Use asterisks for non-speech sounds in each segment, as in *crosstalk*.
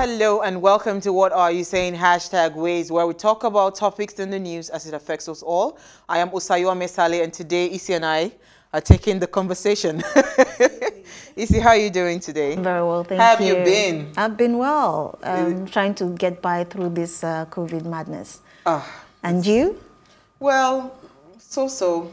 Hello and welcome to What Are You Saying? Hashtag Ways, where we talk about topics in the news as it affects us all. I am Osayuwamen Saleh and today Isi and I are taking the conversation. *laughs* Isi, how are you doing today? Very well, thank how you. How have you been? I've been well, um, trying to get by through this uh, COVID madness. Ah, and you? Well, so-so.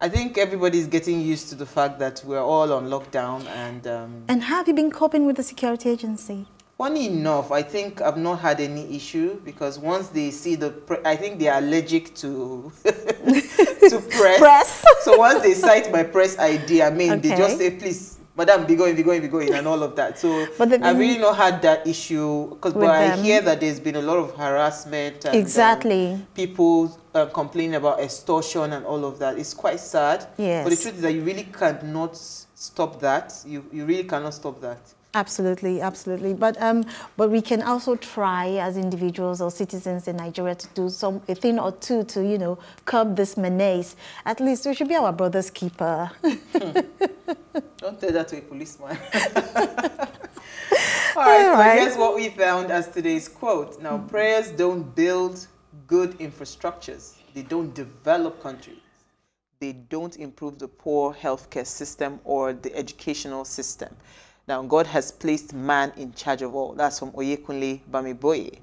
I think everybody's getting used to the fact that we're all on lockdown and... Um, and have you been coping with the security agency? Funny enough, I think I've not had any issue because once they see the, I think they are allergic to *laughs* to press. Press. so once they cite my press ID, I mean, okay. they just say, please, madam, be going, be going, be going, and all of that. So but I've really not had that issue because but I hear that there's been a lot of harassment. And, exactly. Um, people uh, complaining about extortion and all of that. It's quite sad. Yes. But the truth is that you really cannot stop that. You, you really cannot stop that. Absolutely, absolutely. But um, but we can also try as individuals or citizens in Nigeria to do some a thing or two to you know curb this menace. At least we should be our brother's keeper. hmm. *laughs* Don't tell that to a policeman. *laughs* All right. All so here's what we found as today's quote. Now, mm. prayers don't build good infrastructures. They don't develop countries. They don't improve the poor healthcare system or the educational system. Now, God has placed man in charge of all. That's from Oyekunle Bamigboye.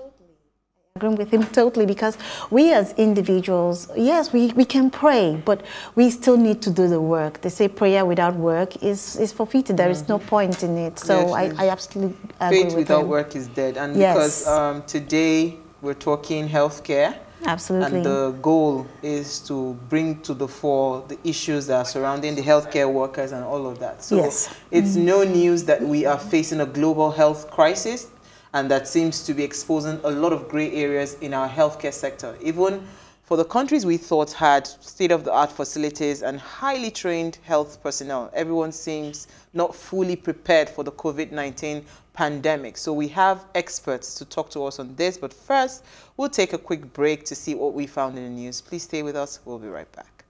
I agree with him totally because we as individuals, yes, we, we can pray, but we still need to do the work. They say prayer without work is, is forfeited. There is no mm-hmm. point in it. So yes, I, I absolutely agree Faith with without him. work is dead. And yes. because um, today we're talking healthcare. Absolutely. And the goal is to bring to the fore the issues that are surrounding the healthcare workers and all of that. So yes. it's mm. no news that we are facing a global health crisis and that seems to be exposing a lot of gray areas in our healthcare sector. Even for the countries we thought had state-of-the-art facilities and highly trained health personnel, everyone seems not fully prepared for the COVID-19 pandemic. So we have experts to talk to us on this. But first, we'll take a quick break to see what we found in the news. Please stay with us. We'll be right back.